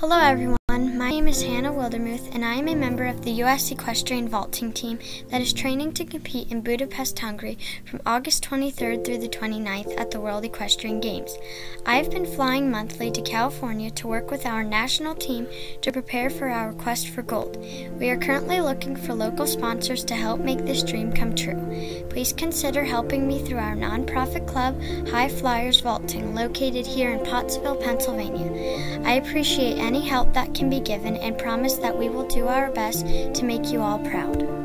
Hello, everyone. My name is Hannah Wildermuth, and I am a member of the U.S. Equestrian Vaulting Team that is training to compete in Budapest, Hungary from August 23rd through the 29th at the World Equestrian Games. I have been flying monthly to California to work with our national team to prepare for our quest for gold. We are currently looking for local sponsors to help make this dream come true. Please consider helping me through our nonprofit club, High Flyers Vaulting, located here in Pottsville, Pennsylvania. I appreciate any help that can be given and promise that we will do our best to make you all proud.